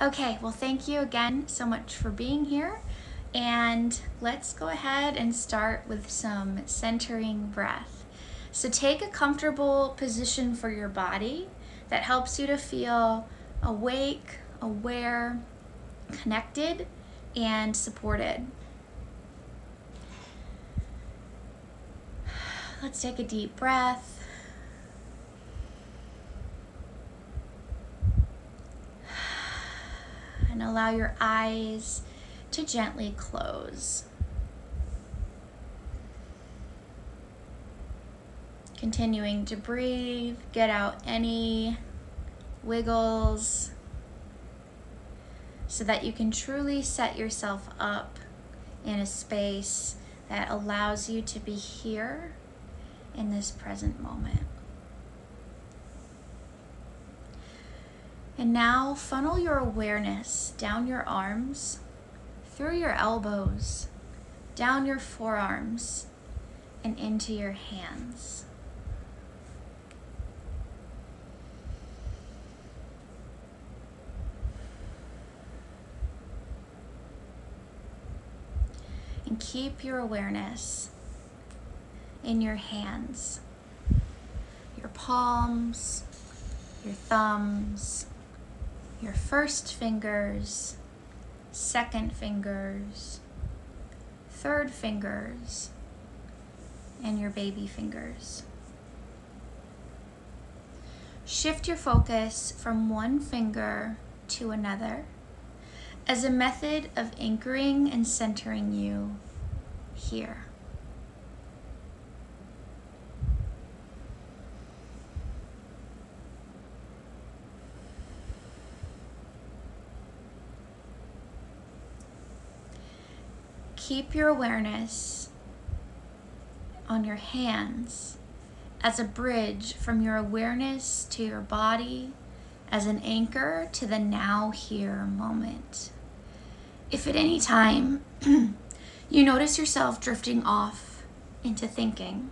Okay, well, thank you again so much for being here. And let's go ahead and start with some centering breath. So take a comfortable position for your body that helps you to feel awake, aware, connected, and supported. Let's take a deep breath. And allow your eyes to gently close. Continuing to breathe, get out any wiggles so that you can truly set yourself up in a space that allows you to be here in this present moment. And now funnel your awareness down your arms, through your elbows, down your forearms, and into your hands. And keep your awareness in your hands, your palms, your thumbs, your first fingers, second fingers, third fingers, and your baby fingers. Shift your focus from one finger to another as a method of anchoring and centering you here. Keep your awareness on your hands as a bridge from your awareness to your body, as an anchor to the now here moment. If at any time you notice yourself drifting off into thinking,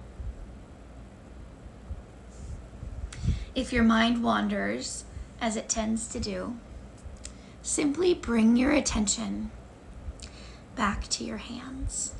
if your mind wanders, as it tends to do, simply bring your attention back to your hands.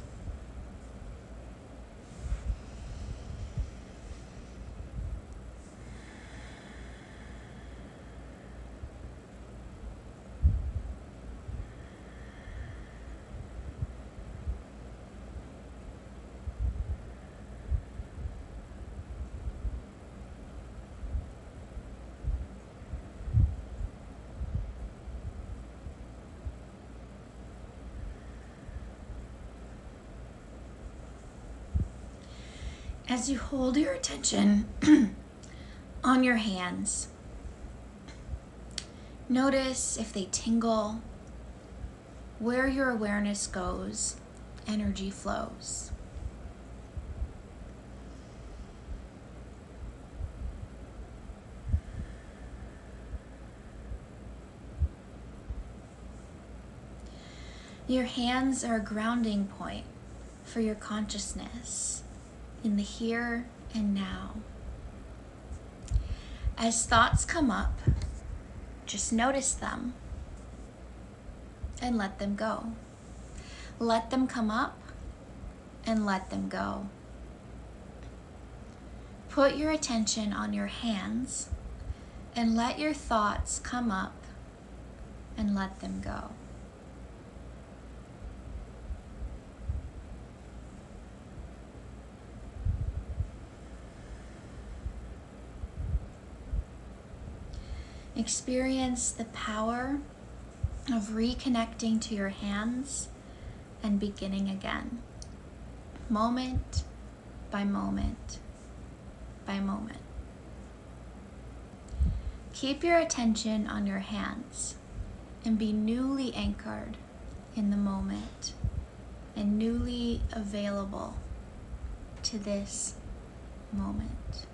As you hold your attention on your hands, notice if they tingle, where your awareness goes, energy flows. Your hands are a grounding point for your consciousness in the here and now. As thoughts come up, just notice them and let them go. Let them come up and let them go. Put your attention on your hands and let your thoughts come up and let them go. Experience the power of reconnecting to your hands and beginning again, moment by moment by moment. Keep your attention on your hands and be newly anchored in the moment and newly available to this moment.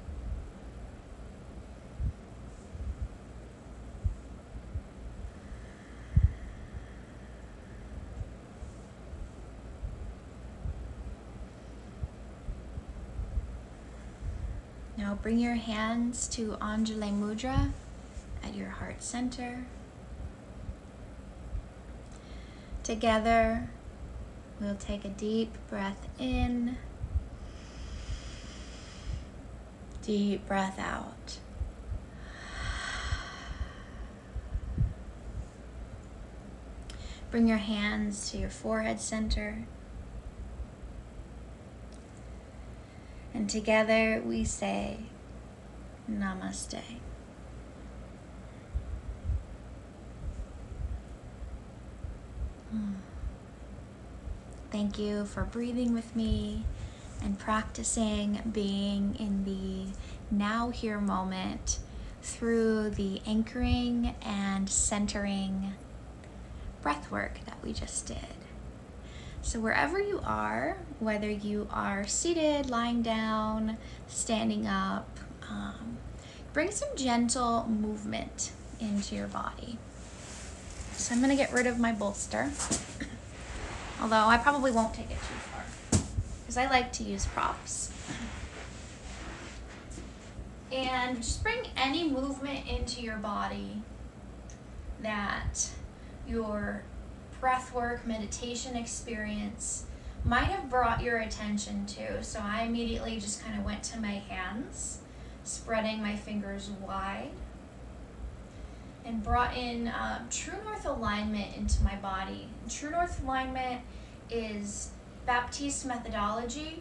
Now bring your hands to Anjali Mudra at your heart center. together, we'll take a deep breath in, deep breath out. Bring your hands to your forehead center. And together we say, Namaste. Hmm. Thank you for breathing with me and practicing being in the now here moment through the anchoring and centering breath work that we just did. So, wherever you are, whether you are seated, lying down, standing up, um, bring some gentle movement into your body. So, I'm going to get rid of my bolster, although I probably won't take it too far because I like to use props. And just bring any movement into your body that your breath work, meditation experience might have brought your attention to. So I immediately just kind of went to my hands, spreading my fingers wide, and brought in uh, true north alignment into my body. True north alignment is Baptiste methodology.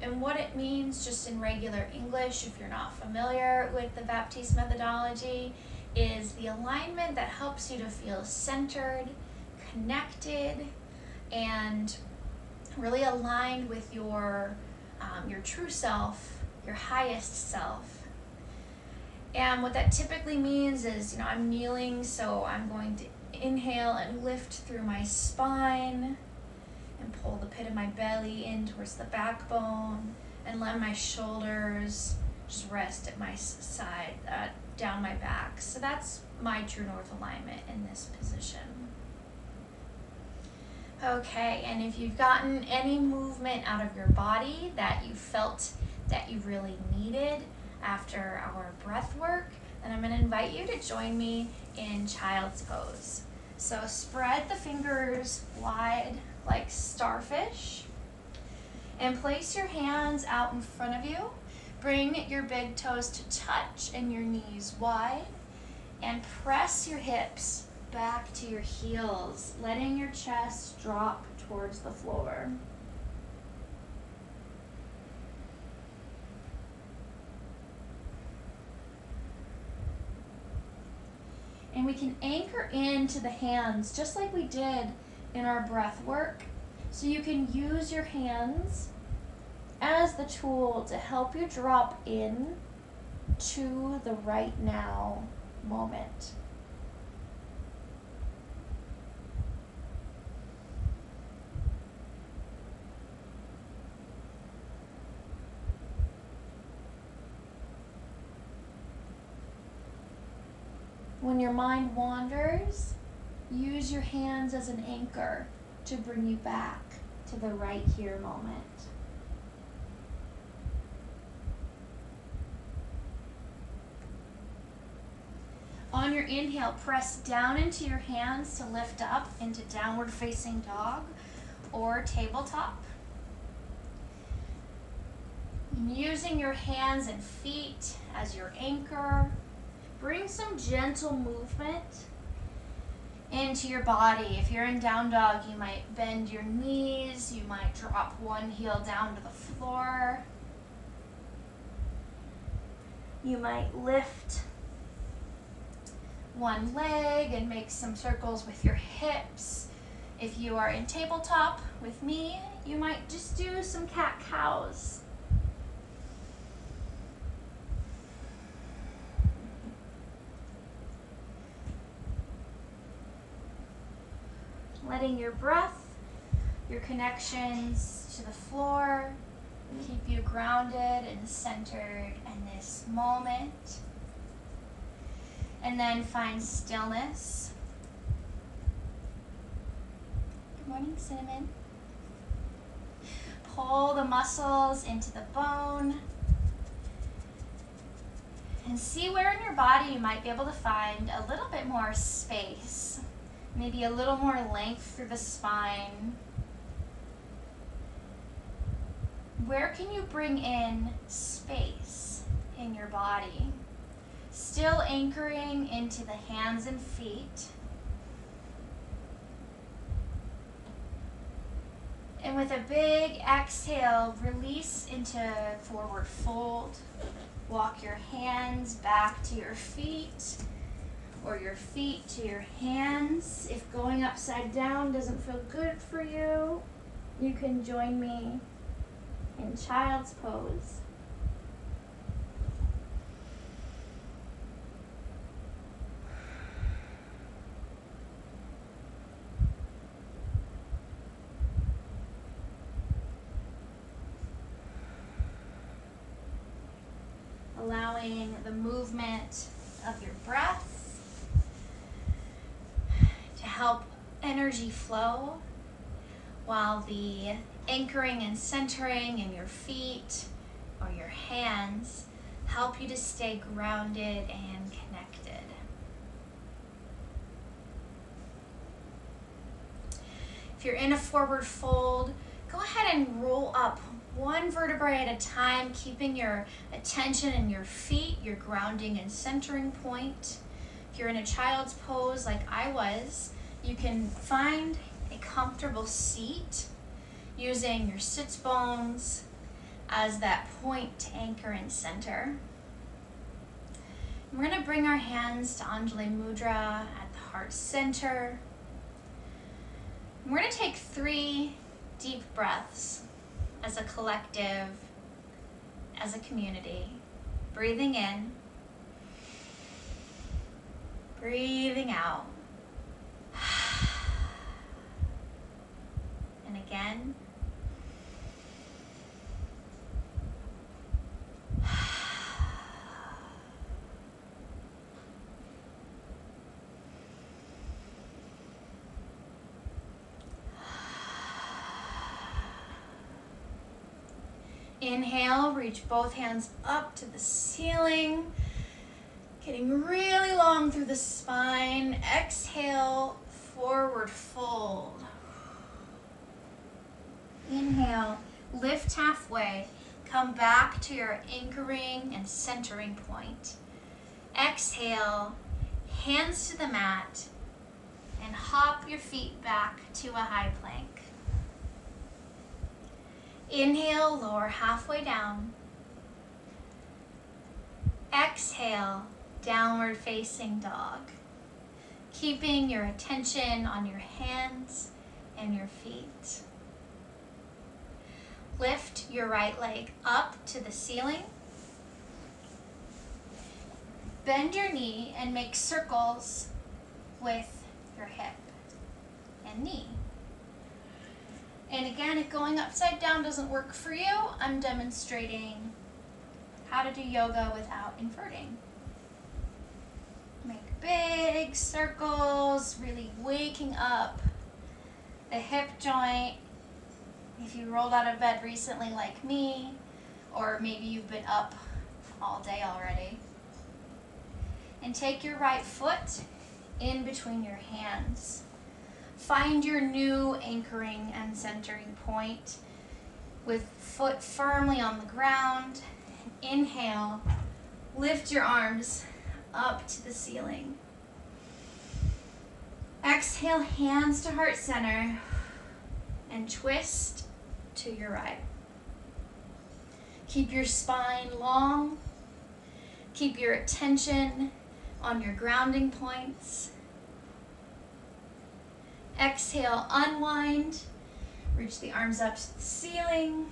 And what it means, just in regular English, if you're not familiar with the Baptiste methodology, is the alignment that helps you to feel centered connected and really aligned with your um, your true self, your highest self. And what that typically means is, you know, I'm kneeling, so I'm going to inhale and lift through my spine and pull the pit of my belly in towards the backbone and let my shoulders just rest at my side, uh, down my back. So that's my true north alignment in this position. Okay, and if you've gotten any movement out of your body that you felt that you really needed after our breath work, then I'm going to invite you to join me in child's pose. So spread the fingers wide like starfish and place your hands out in front of you. Bring your big toes to touch and your knees wide and press your hips back to your heels, letting your chest drop towards the floor. And we can anchor into the hands just like we did in our breath work. So you can use your hands as the tool to help you drop in to the right now moment. When your mind wanders, use your hands as an anchor to bring you back to the right here moment. On your inhale, press down into your hands to lift up into downward facing dog or tabletop. Using your hands and feet as your anchor, bring some gentle movement into your body. If you're in down dog, you might bend your knees, you might drop one heel down to the floor. You might lift one leg and make some circles with your hips. If you are in tabletop with me, you might just do some cat cows. Letting your breath, your connections to the floor, keep you grounded and centered in this moment. And then find stillness. Good morning, Cinnamon. Pull the muscles into the bone. And see where in your body you might be able to find a little bit more space Maybe a little more length through the spine. Where can you bring in space in your body? Still anchoring into the hands and feet. And with a big exhale, release into forward fold. Walk your hands back to your feet or your feet to your hands. If going upside down doesn't feel good for you, you can join me in child's pose. allowing the movement of your breath to help energy flow while the anchoring and centering in your feet or your hands help you to stay grounded and connected. If you're in a forward fold, go ahead and roll up one vertebrae at a time, keeping your attention in your feet, your grounding and centering point. You're in a child's pose like I was, you can find a comfortable seat using your sits bones as that point to anchor and center. we're going to bring our hands to Anjali Mudra at the heart center. we're going to take three deep breaths as a collective, as a community. Breathing in, breathing out. And again. Inhale, reach both hands up to the ceiling. Getting really long through the spine. Exhale, forward fold. Inhale, lift halfway. Come back to your anchoring and centering point. Exhale, hands to the mat, and hop your feet back to a high plank. Inhale, lower halfway down. Exhale, downward facing dog. Keeping your attention on your hands and your feet. Lift your right leg up to the ceiling. Bend your knee and make circles with your hip and knee. And again, if going upside down doesn't work for you, I'm demonstrating how to do yoga without inverting. Big circles, really waking up the hip joint. If you rolled out of bed recently like me, or maybe you've been up all day already. And take your right foot in between your hands. Find your new anchoring and centering point with foot firmly on the ground. Inhale, lift your arms up to the ceiling. Exhale, hands to heart center and twist to your right. Keep your spine long. Keep your attention on your grounding points. Exhale, unwind. Reach the arms up to the ceiling.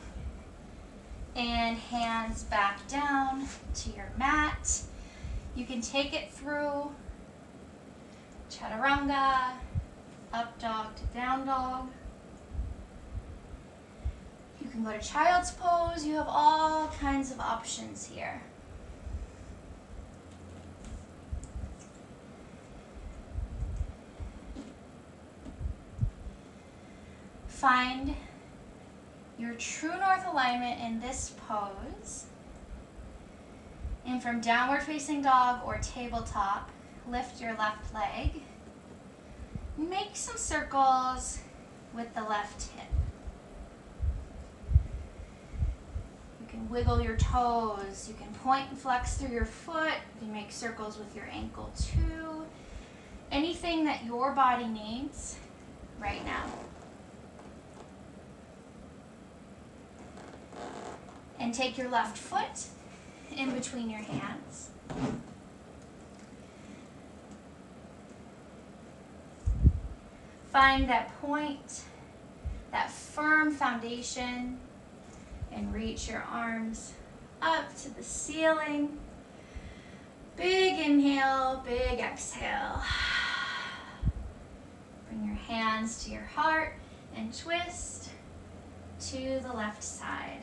And hands back down to your mat. You can take it through chaturanga, up dog to down dog. You can go to child's pose. You have all kinds of options here. Find your true north alignment in this pose. And from downward facing dog or tabletop, lift your left leg. Make some circles with the left hip. You can wiggle your toes. You can point and flex through your foot. You can make circles with your ankle too. Anything that your body needs right now. And take your left foot in between your hands. Find that point, that firm foundation, and reach your arms up to the ceiling. Big inhale, big exhale. Bring your hands to your heart and twist to the left side.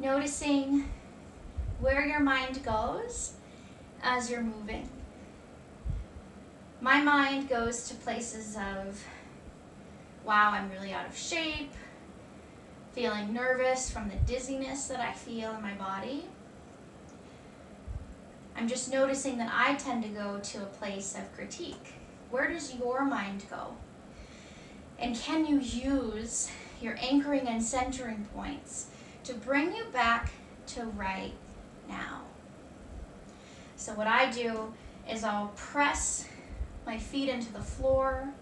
Noticing where your mind goes as you're moving. My mind goes to places of, wow, I'm really out of shape, feeling nervous from the dizziness that I feel in my body. I'm just noticing that I tend to go to a place of critique. Where does your mind go? And can you use your anchoring and centering points to bring you back to right now? So, what I do is I'll press my feet into the floor,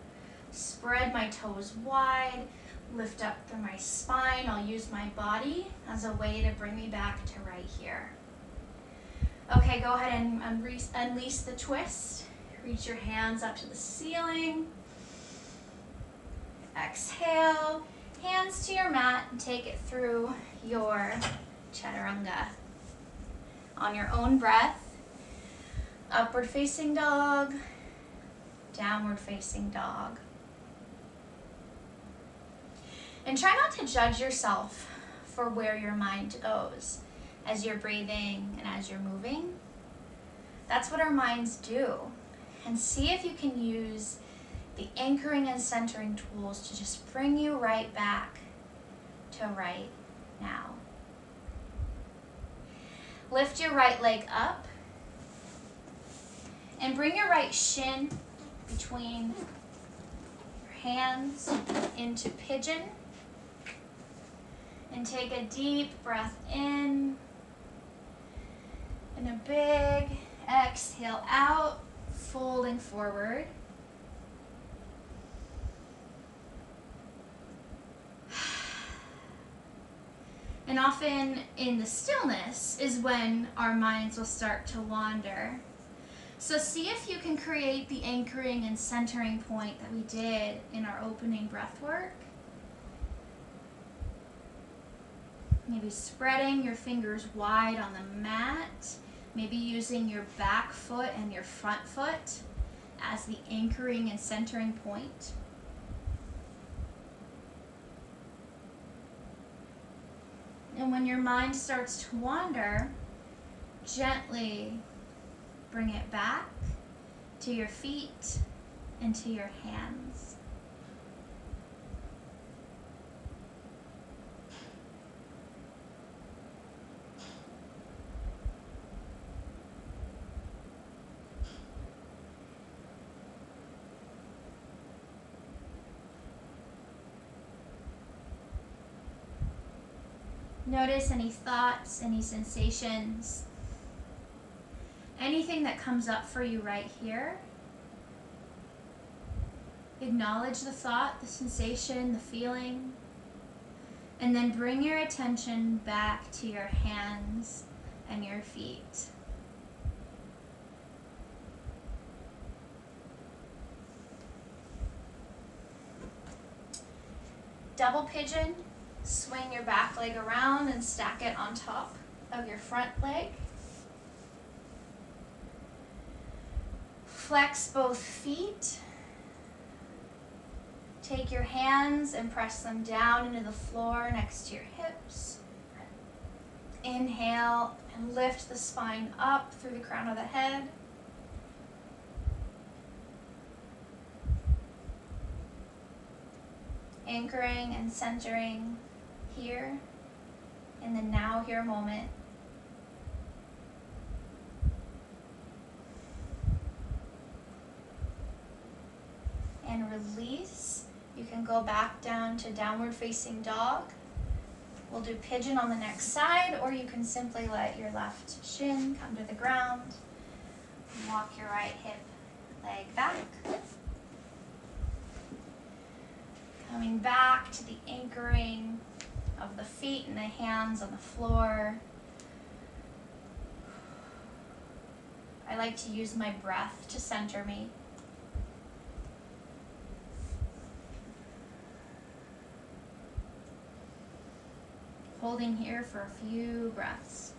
spread my toes wide, lift up through my spine. I'll use my body as a way to bring me back to right here. Okay, go ahead and unleash, the twist. Reach your hands up to the ceiling. Exhale, hands to your mat and take it through your chaturanga. On your own breath, upward facing dog, downward facing dog. And try not to judge yourself for where your mind goes as you're breathing and as you're moving. That's what our minds do. And see if you can use the anchoring and centering tools to just bring you right back to right now. Lift your right leg up and bring your right shin between your hands into pigeon. And take a deep breath in. And a big exhale out, folding forward. And often in the stillness is when our minds will start to wander. So see if you can create the anchoring and centering point that we did in our opening breath work. Maybe spreading your fingers wide on the mat. Maybe using your back foot and your front foot as the anchoring and centering point. And when your mind starts to wander, gently bring it back to your feet and to your hands. Notice any thoughts, any sensations anything that comes up for you right here. Acknowledge the thought, the sensation, the feeling, and then bring your attention back to your hands and your feet. Double pigeon, swing your back leg around and stack it on top of your front leg. Flex both feet. Take your hands and press them down into the floor next to your hips. Inhale and lift the spine up through the crown of the head. Anchoring and centering here in the now here moment. And release. You can go back down to downward facing dog. We'll do pigeon on the next side, or you can simply let your left shin come to the ground. Walk your right hip leg back. Coming back to the anchoring of the feet and the hands on the floor. I like to use my breath to center me. Holding here for a few breaths.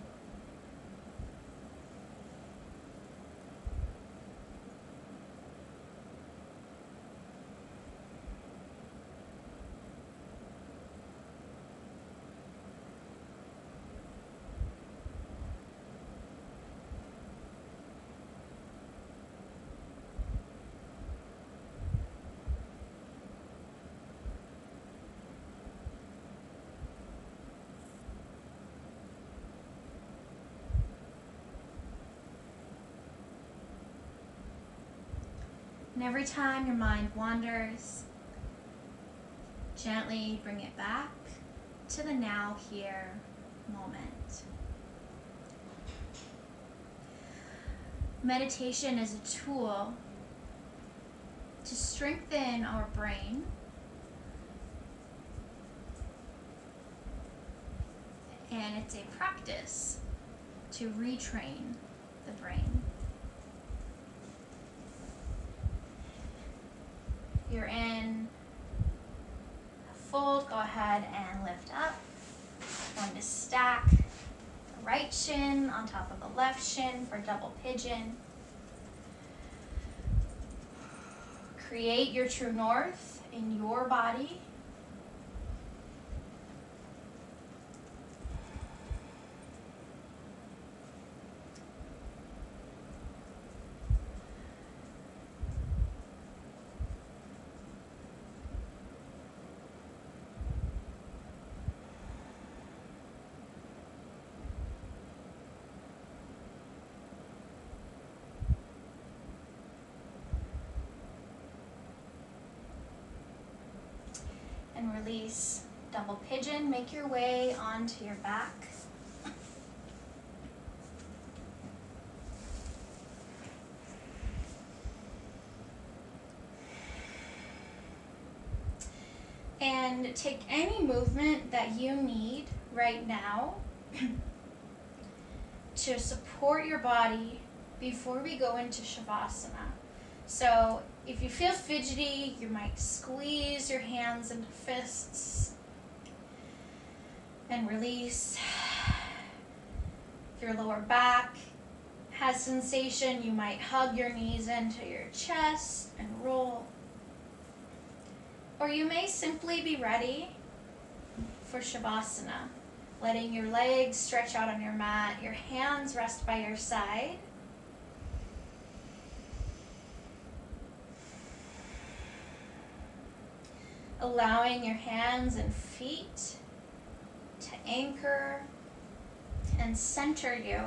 And every time your mind wanders, gently bring it back to the now here moment. Meditation is a tool to strengthen our brain and it's a practice to retrain the brain. You're in a fold, go ahead and lift up. Going to stack the right shin on top of the left shin for double pigeon. Create your true north in your body. And release. Double pigeon, make your way onto your back. And take any movement that you need right now to support your body before we go into Shavasana. So if you feel fidgety, you might squeeze your hands into fists and release. If your lower back has sensation, you might hug your knees into your chest and roll. Or you may simply be ready for Shavasana, letting your legs stretch out on your mat, your hands rest by your side. Allowing your hands and feet to anchor and center you.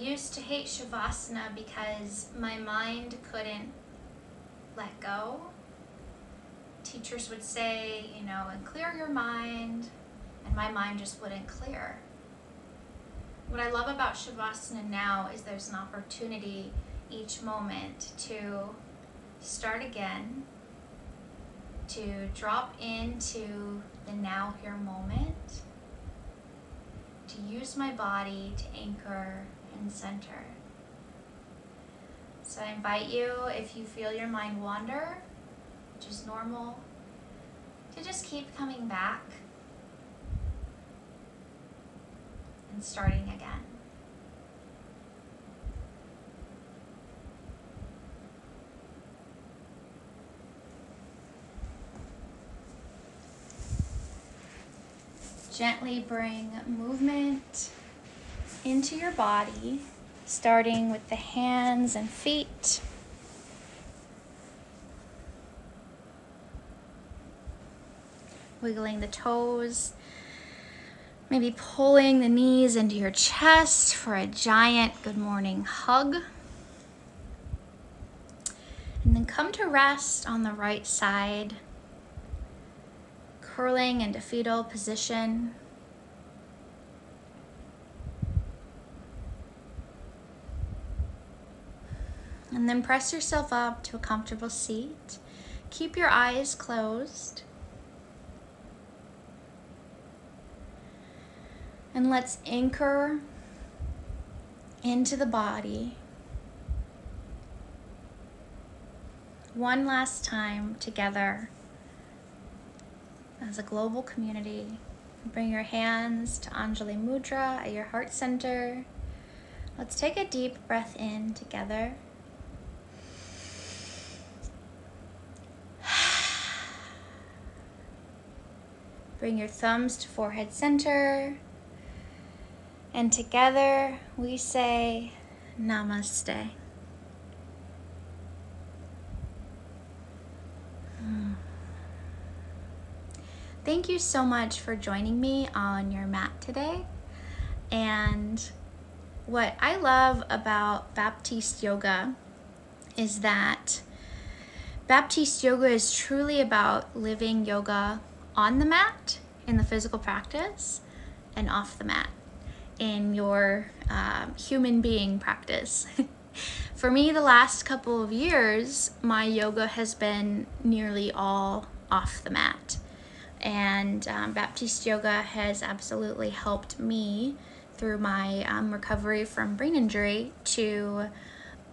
Used to hate Shavasana because my mind couldn't let go. Teachers would say, you know, and clear your mind, and my mind just wouldn't clear. What I love about Shavasana now is there's an opportunity each moment to start again, to drop into the now here moment, to use my body to anchor and center. So I invite you, if you feel your mind wander, which is normal, to just keep coming back and starting again. Gently bring movement into your body, starting with the hands and feet. Wiggling the toes, maybe pulling the knees into your chest for a giant good morning hug. And then come to rest on the right side, curling into fetal position. And then press yourself up to a comfortable seat. Keep your eyes closed. And let's anchor into the body. One last time together as a global community. Bring your hands to Anjali Mudra at your heart center. Let's take a deep breath in together. Bring your thumbs to forehead center. And together we say Namaste. Hmm. Thank you so much for joining me on your mat today. And what I love about Baptiste Yoga is that Baptiste Yoga is truly about living yoga on the mat in the physical practice and off the mat in your um, human being practice. For me, the last couple of years, my yoga has been nearly all off the mat. And um, Baptiste Yoga has absolutely helped me through my um, recovery from brain injury to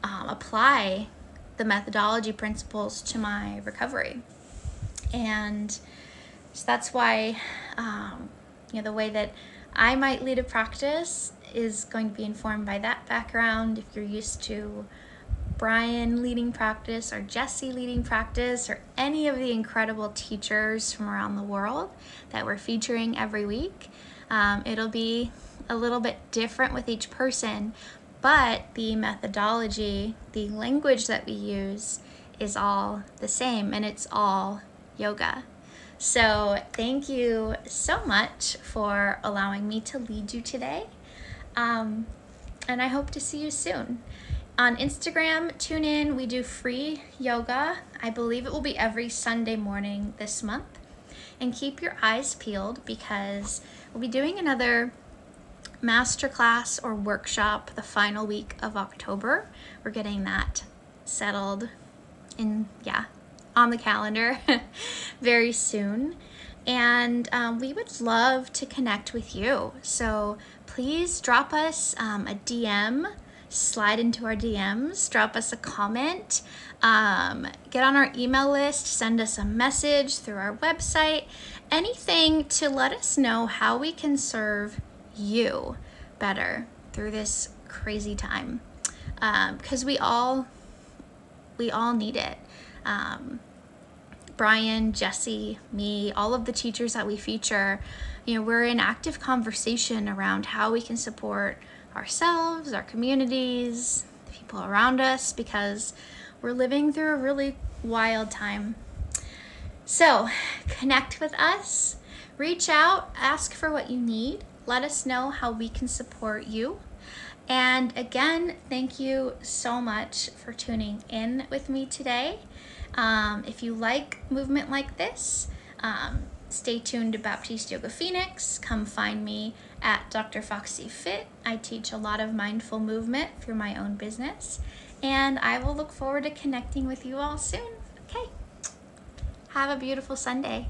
um, apply the methodology principles to my recovery. And so that's why, um, you know, the way that I might lead a practice is going to be informed by that background. If you're used to Brian leading practice or Jesse leading practice or any of the incredible teachers from around the world that we're featuring every week, um, it'll be a little bit different with each person, but the methodology, the language that we use is all the same and it's all yoga. So, thank you so much for allowing me to lead you today. Um, and I hope to see you soon. On Instagram, tune in. We do free yoga. I believe it will be every Sunday morning this month. And keep your eyes peeled because we'll be doing another masterclass or workshop the final week of October. We're getting that settled in, yeah, on the calendar very soon. And um, we would love to connect with you. So please drop us um, a DM, slide into our DMs, drop us a comment, um, get on our email list, send us a message through our website, anything to let us know how we can serve you better through this crazy time. Because um, we all we all need it. Um, Brian, Jesse, me, all of the teachers that we feature, you know, we're in active conversation around how we can support ourselves, our communities, the people around us, because we're living through a really wild time. So, connect with us, reach out, ask for what you need, let us know how we can support you. And again, thank you so much for tuning in with me today. Um, if you like movement like this, um, stay tuned to Baptiste Yoga Phoenix. Come find me at Dr. Foxy Fit. I teach a lot of mindful movement through my own business, and I will look forward to connecting with you all soon. Okay. Have a beautiful Sunday.